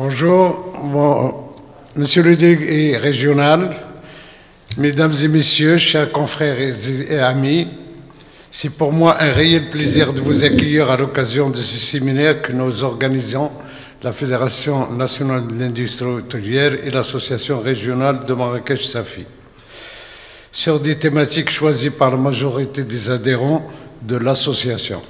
Bonjour, bon, monsieur le délégué régional, mesdames et messieurs, chers confrères et amis, c'est pour moi un réel plaisir de vous accueillir à l'occasion de ce séminaire que nous organisons la Fédération nationale de l'industrie hôtelière et l'Association régionale de Marrakech-Safi sur des thématiques choisies par la majorité des adhérents de l'association.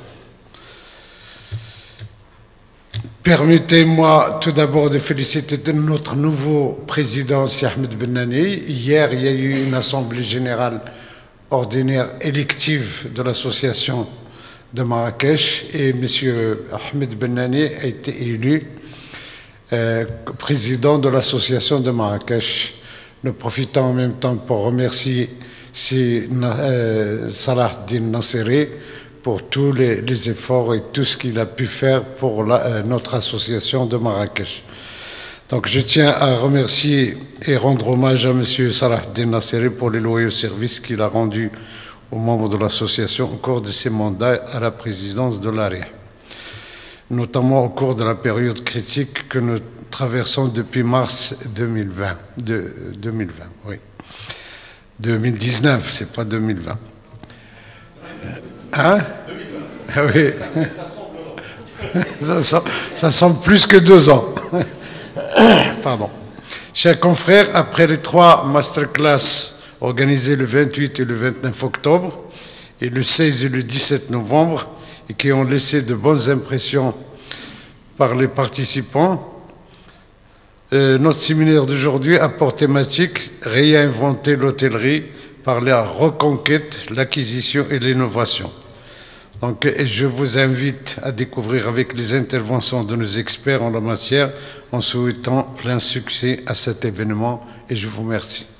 Permettez-moi tout d'abord de féliciter notre nouveau président, Si Ahmed Benani. Hier, il y a eu une assemblée générale ordinaire élective de l'association de Marrakech et M. Ahmed Benani a été élu euh, président de l'association de Marrakech. Nous profitons en même temps pour remercier euh, Salah Din Nasseri pour tous les, efforts et tout ce qu'il a pu faire pour euh, notre association de Marrakech. Donc je tiens à remercier et rendre hommage à M. Salah Nasseri pour les loyaux services qu'il a rendus aux membres de l'association au cours de ses mandats à la présidence de l'ARIA, notamment au cours de la période critique que nous traversons depuis mars 2020. De, 2020 oui. 2019, c'est pas 2020. Hein? Ah oui. Ça, semble plus que deux ans. Pardon. Chers confrères, après les trois masterclass organisés le 28 et le 29 octobre et le 16 et le 17 novembre et qui ont laissé de bonnes impressions par les participants, euh, notre séminaire d'aujourd'hui a pour thématique réinventer l'hôtellerie par la reconquête, l'acquisition et l'innovation. Donc, je vous invite à découvrir avec les interventions de nos experts en la matière en souhaitant plein succès à cet événement et je vous remercie.